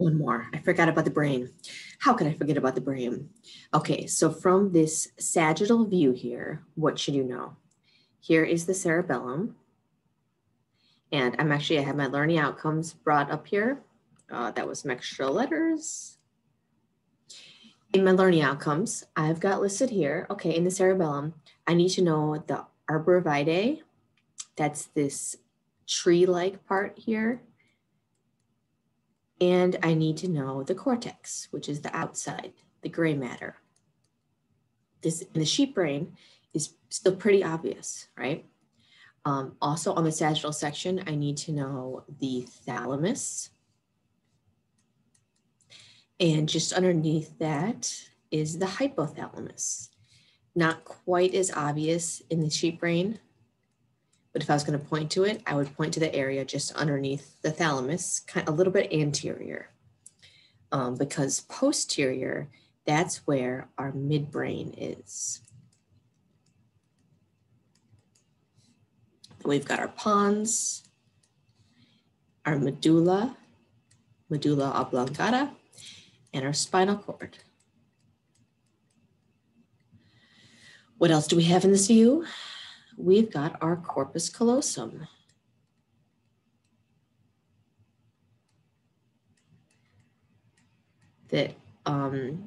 one more. I forgot about the brain. How could I forget about the brain? Okay, so from this sagittal view here, what should you know? Here is the cerebellum. And I'm actually, I have my learning outcomes brought up here. Uh, that was some extra letters. In my learning outcomes, I've got listed here, okay, in the cerebellum, I need to know the arbor vitae. That's this tree-like part here. And I need to know the cortex, which is the outside, the gray matter. This in the sheep brain is still pretty obvious, right? Um, also on the sagittal section, I need to know the thalamus. And just underneath that is the hypothalamus. Not quite as obvious in the sheep brain, but if I was going to point to it, I would point to the area just underneath the thalamus, kind of a little bit anterior. Um, because posterior, that's where our midbrain is. We've got our pons, our medulla, medulla oblongata, and our spinal cord. What else do we have in this view? We've got our corpus callosum. That um,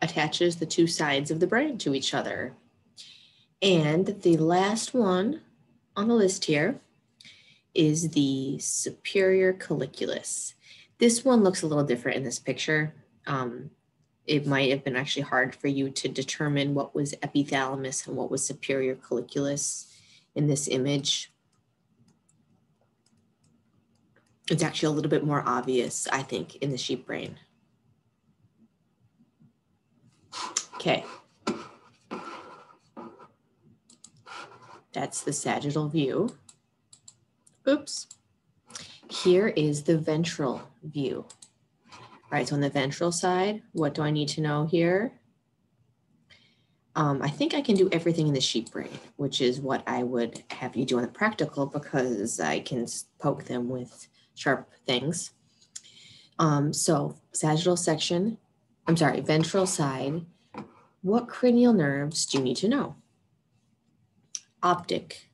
attaches the two sides of the brain to each other. And the last one on the list here is the superior colliculus. This one looks a little different in this picture. Um, it might have been actually hard for you to determine what was epithalamus and what was superior colliculus in this image. It's actually a little bit more obvious, I think, in the sheep brain. Okay. That's the sagittal view. Oops. Here is the ventral view right? So on the ventral side, what do I need to know here? Um, I think I can do everything in the sheep brain, which is what I would have you do on the practical because I can poke them with sharp things. Um, so sagittal section, I'm sorry, ventral side, what cranial nerves do you need to know? Optic.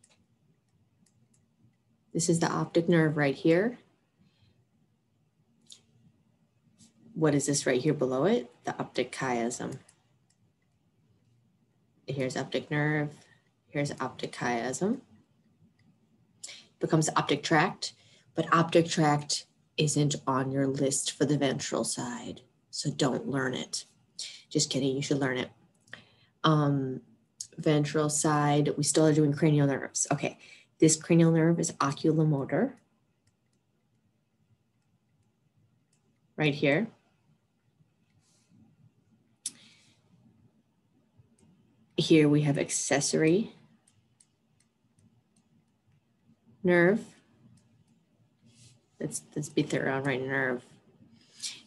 This is the optic nerve right here. What is this right here below it? The optic chiasm. Here's optic nerve. Here's optic chiasm. Becomes optic tract, but optic tract isn't on your list for the ventral side. So don't learn it. Just kidding, you should learn it. Um, ventral side, we still are doing cranial nerves. Okay, this cranial nerve is oculomotor. Right here. Here we have accessory nerve. Let's, let's be thorough on right nerve.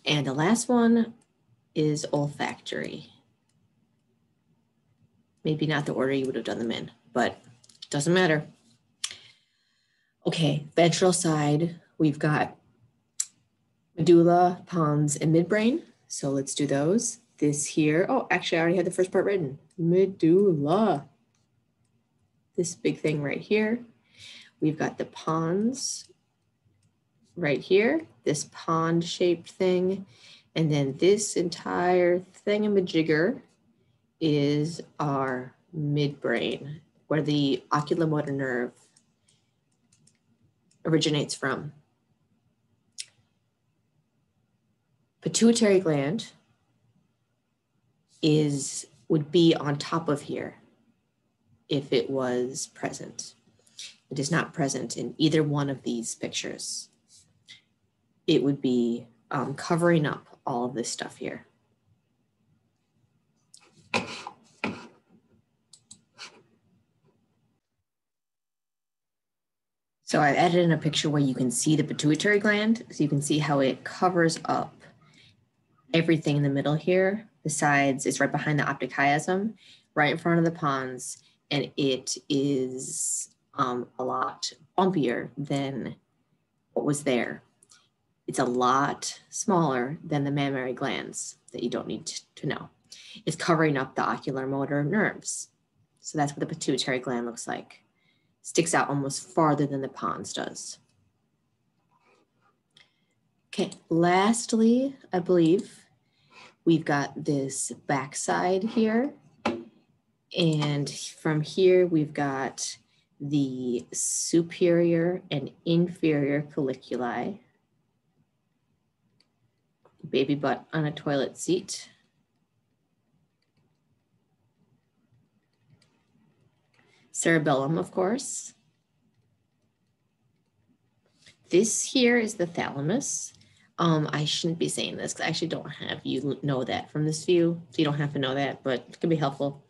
And the last one is olfactory. Maybe not the order you would have done them in, but doesn't matter. Okay, ventral side, we've got medulla, pons, and midbrain. So let's do those. This here, oh, actually I already had the first part written medulla. This big thing right here. We've got the pons right here, this pond shaped thing. And then this entire thingamajigger is our midbrain, where the oculomotor nerve originates from. Pituitary gland is would be on top of here if it was present. It is not present in either one of these pictures. It would be um, covering up all of this stuff here. So I've added in a picture where you can see the pituitary gland. So you can see how it covers up everything in the middle here the sides is right behind the optic chiasm, right in front of the pons, and it is um, a lot bumpier than what was there. It's a lot smaller than the mammary glands that you don't need to know. It's covering up the oculomotor nerves. So that's what the pituitary gland looks like. Sticks out almost farther than the pons does. Okay, lastly, I believe we've got this backside here. And from here, we've got the superior and inferior colliculi, baby butt on a toilet seat. Cerebellum, of course. This here is the thalamus. Um, I shouldn't be saying this because I actually don't have you know that from this view. So you don't have to know that, but it could be helpful.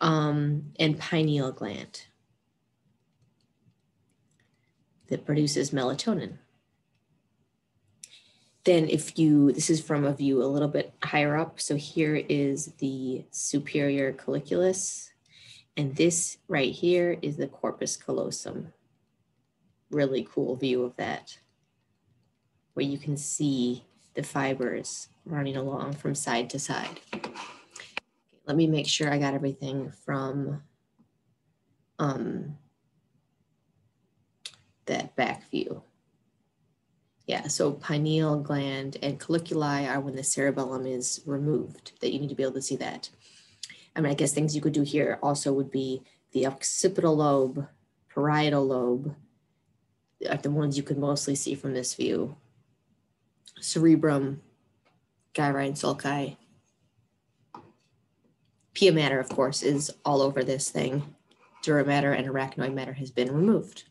Um, and pineal gland that produces melatonin. Then if you, this is from a view a little bit higher up. So here is the superior colliculus. And this right here is the corpus callosum. Really cool view of that, where you can see the fibers running along from side to side. Let me make sure I got everything from um, that back view. Yeah, so pineal gland and colliculi are when the cerebellum is removed, that you need to be able to see that. I mean, I guess things you could do here also would be the occipital lobe, parietal lobe, are the ones you could mostly see from this view. Cerebrum, gyri and sulci. Pia mater, of course, is all over this thing. Dura mater and arachnoid mater has been removed.